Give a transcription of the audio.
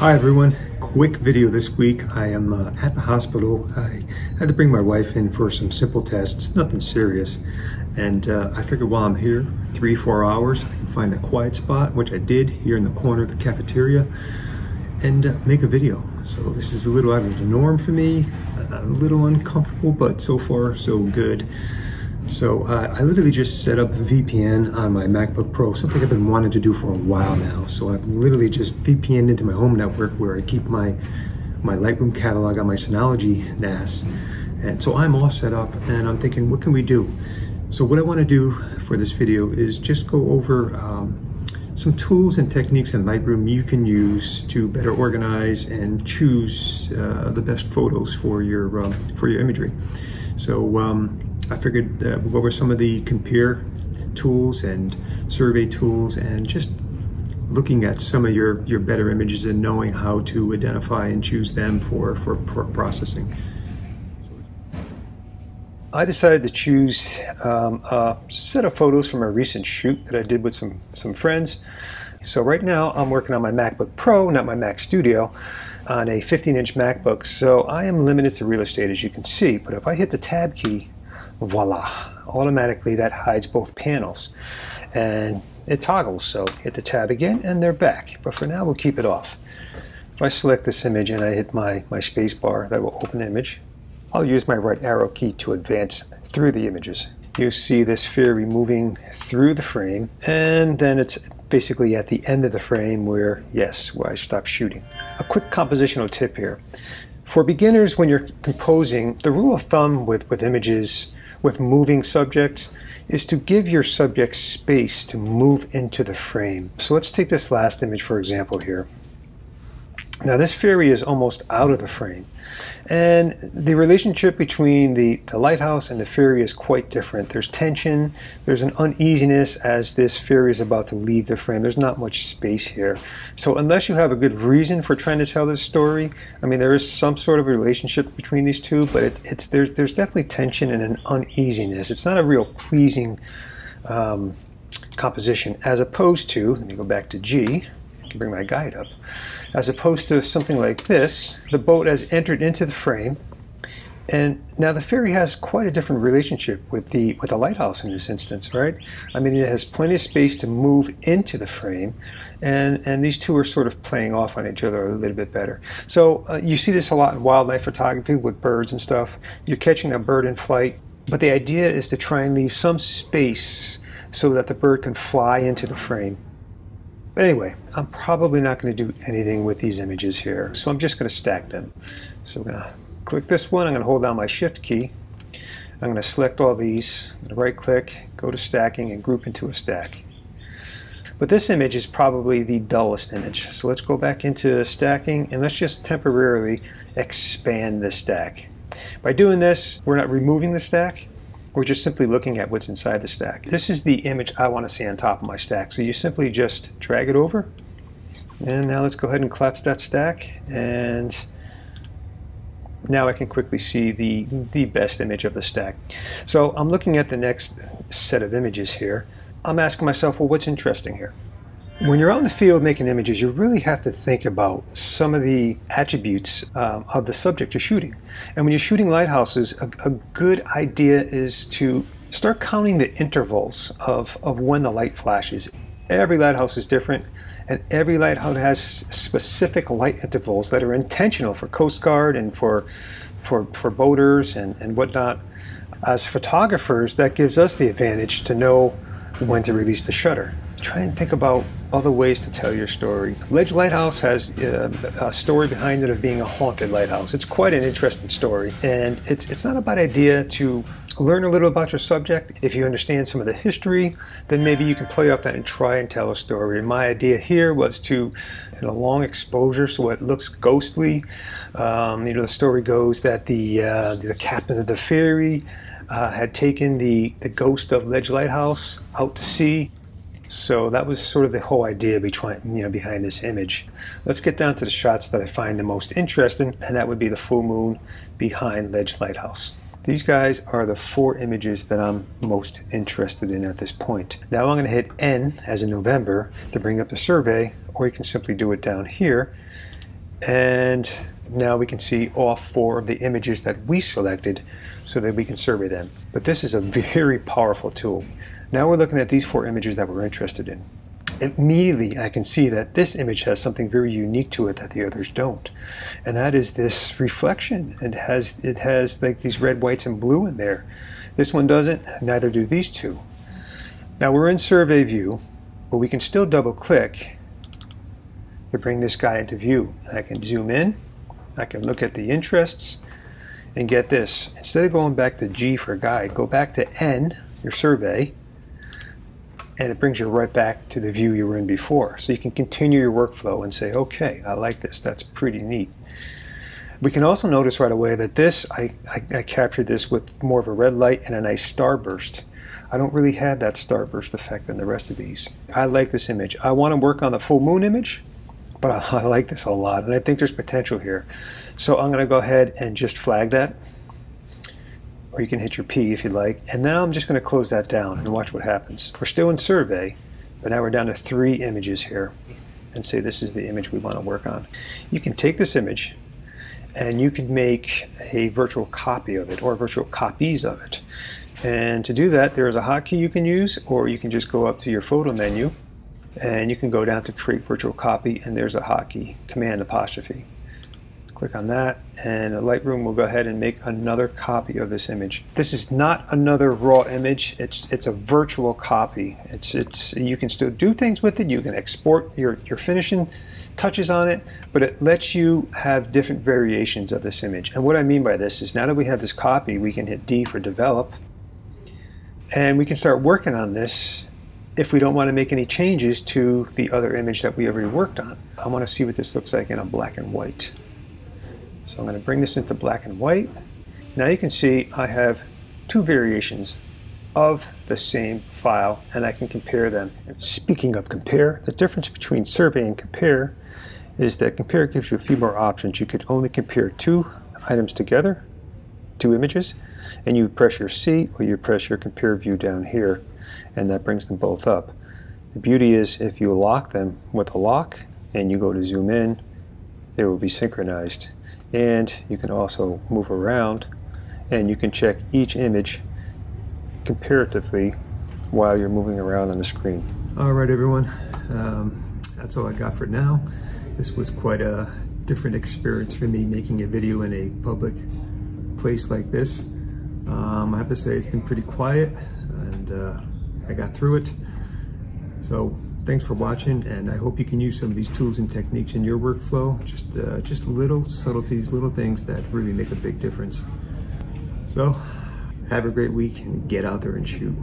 Hi everyone, quick video this week. I am uh, at the hospital. I had to bring my wife in for some simple tests, nothing serious. And uh, I figured while I'm here, three, four hours, I can find a quiet spot, which I did here in the corner of the cafeteria, and uh, make a video. So this is a little out of the norm for me, a little uncomfortable, but so far so good. So uh, I literally just set up VPN on my MacBook Pro, something I've been wanting to do for a while now. So I've literally just VPNed into my home network where I keep my my Lightroom catalog on my Synology NAS. And so I'm all set up and I'm thinking, what can we do? So what I want to do for this video is just go over um, some tools and techniques in Lightroom you can use to better organize and choose uh, the best photos for your um, for your imagery. So um, I figured uh, over some of the compare tools and survey tools and just looking at some of your, your better images and knowing how to identify and choose them for, for, processing. I decided to choose um, a set of photos from a recent shoot that I did with some, some friends. So right now I'm working on my MacBook Pro, not my Mac Studio, on a 15 inch MacBook. So I am limited to real estate as you can see, but if I hit the tab key voila automatically that hides both panels. And it toggles so hit the tab again and they're back. But for now we'll keep it off. If I select this image and I hit my my space bar that will open the image. I'll use my right arrow key to advance through the images. You see this ferry moving through the frame and then it's basically at the end of the frame where yes where I stop shooting. A quick compositional tip here. For beginners when you're composing the rule of thumb with with images with moving subjects is to give your subject space to move into the frame. So let's take this last image for example here. Now this ferry is almost out of the frame. And the relationship between the, the lighthouse and the ferry is quite different. There's tension, there's an uneasiness as this ferry is about to leave the frame. There's not much space here. So unless you have a good reason for trying to tell this story, I mean there is some sort of relationship between these two, but it, it's there, there's definitely tension and an uneasiness. It's not a real pleasing um, composition as opposed to, let me go back to G, I can bring my guide up as opposed to something like this, the boat has entered into the frame, and now the ferry has quite a different relationship with the with the lighthouse in this instance, right? I mean, it has plenty of space to move into the frame, and and these two are sort of playing off on each other a little bit better. So uh, you see this a lot in wildlife photography with birds and stuff. You're catching a bird in flight, but the idea is to try and leave some space so that the bird can fly into the frame. But anyway, I'm probably not going to do anything with these images here, so I'm just going to stack them. So I'm going to click this one, I'm going to hold down my shift key, I'm going to select all these, right click, go to stacking and group into a stack. But this image is probably the dullest image. So let's go back into stacking and let's just temporarily expand the stack. By doing this, we're not removing the stack, we're just simply looking at what's inside the stack. This is the image I want to see on top of my stack. So you simply just drag it over. And now let's go ahead and collapse that stack. And now I can quickly see the, the best image of the stack. So I'm looking at the next set of images here. I'm asking myself, well, what's interesting here? When you're out in the field making images, you really have to think about some of the attributes um, of the subject you're shooting. And when you're shooting lighthouses, a, a, good idea is to start counting the intervals of, of when the light flashes. Every lighthouse is different, and every lighthouse has specific light intervals that are intentional for Coast Guard and for, for, for boaters and, and whatnot. As photographers, that gives us the advantage to know when to release the shutter. Try and think about other ways to tell your story. Ledge Lighthouse has uh, a story behind it of being a haunted lighthouse. It's quite an interesting story, and it's it's not a bad idea to learn a little about your subject. If you understand some of the history, then maybe you can play off that and try and tell a story. And my idea here was to, in a long exposure, so it looks ghostly. Um, you know, the story goes that the uh, the captain of the ferry uh, had taken the the ghost of Ledge Lighthouse out to sea so that was sort of the whole idea behind, you know, behind this image. Let's get down to the shots that I find the most interesting, and that would be the full moon behind Ledge Lighthouse. These guys are the four images that I'm most interested in at this point. Now I'm going to hit N as in November to bring up the survey, or you can simply do it down here. And now we can see all four of the images that we selected so that we can survey them. But this is a very powerful tool. Now we're looking at these four images that we're interested in. Immediately I can see that this image has something very unique to it that the others don't. And that is this reflection. It has, it has like these red, whites, and blue in there. This one doesn't, neither do these two. Now we're in survey view, but we can still double click to bring this guy into view. I can zoom in, I can look at the interests, and get this. Instead of going back to G for guide, go back to N, your survey, and it brings you right back to the view you were in before. So you can continue your workflow and say, okay, I like this, that's pretty neat. We can also notice right away that this, I, I, I captured this with more of a red light and a nice starburst. I don't really have that starburst effect in the rest of these. I like this image. I want to work on the full moon image, but I, I like this a lot, and I think there's potential here. So I'm going to go ahead and just flag that, or you can hit your P if you'd like. And now I'm just going to close that down and watch what happens. We're still in survey, but now we're down to three images here, and say this is the image we want to work on. You can take this image, and you can make a virtual copy of it, or virtual copies of it. And to do that, there is a hotkey you can use, or you can just go up to your photo menu and you can go down to create virtual copy and there's a hotkey command apostrophe click on that and Lightroom will go ahead and make another copy of this image. This is not another raw image. It's it's a virtual copy. It's it's you can still do things with it. You can export your your finishing touches on it but it lets you have different variations of this image. And what I mean by this is now that we have this copy we can hit D for develop. And we can start working on this if we don't want to make any changes to the other image that we already worked on. I want to see what this looks like in a black and white. So I'm going to bring this into black and white. Now you can see I have two variations of the same file and I can compare them. Speaking of compare, the difference between survey and compare is that compare gives you a few more options. You could only compare two items together, two images, and you press your C or you press your compare view down here and that brings them both up. The beauty is if you lock them with a lock and you go to zoom in, they will be synchronized. And you can also move around and you can check each image comparatively while you're moving around on the screen. All right, everyone, um, that's all I got for now. This was quite a different experience for me making a video in a public place like this. Um, I have to say it's been pretty quiet and uh, I got through it. So thanks for watching and I hope you can use some of these tools and techniques in your workflow. Just, uh, just little subtleties, little things that really make a big difference. So have a great week and get out there and shoot.